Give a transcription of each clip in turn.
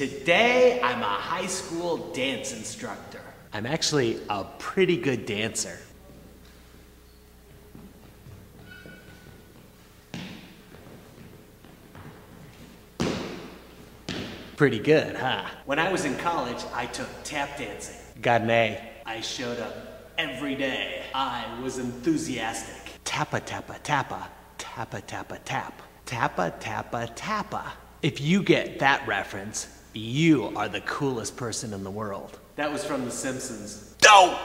Today, I'm a high school dance instructor. I'm actually a pretty good dancer. Pretty good, huh? When I was in college, I took tap dancing. Got an A. I showed up every day. I was enthusiastic. Tappa, tappa, tappa, tappa, tappa, tap. Tappa, tappa, tappa. If you get that reference, you are the coolest person in the world. That was from The Simpsons. Dope!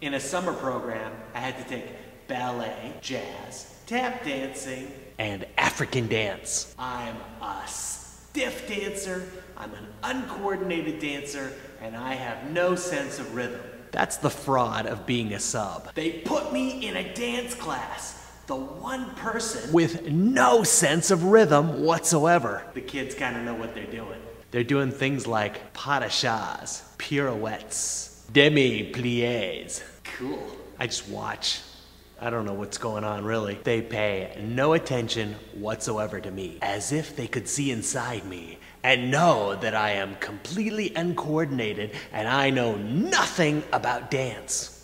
In a summer program, I had to take ballet, jazz, tap dancing, and African dance. I'm a stiff dancer, I'm an uncoordinated dancer, and I have no sense of rhythm. That's the fraud of being a sub. They put me in a dance class. The one person with no sense of rhythm whatsoever. The kids kind of know what they're doing. They're doing things like pas de chat, pirouettes, demi plies. Cool. I just watch. I don't know what's going on really. They pay no attention whatsoever to me, as if they could see inside me and know that I am completely uncoordinated and I know nothing about dance.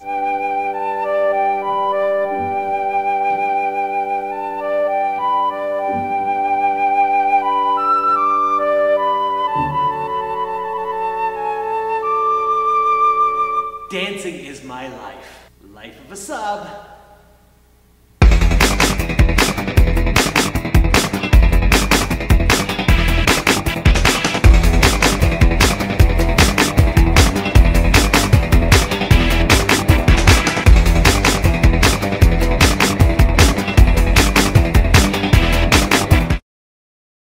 Dancing is my life. Life of a sub.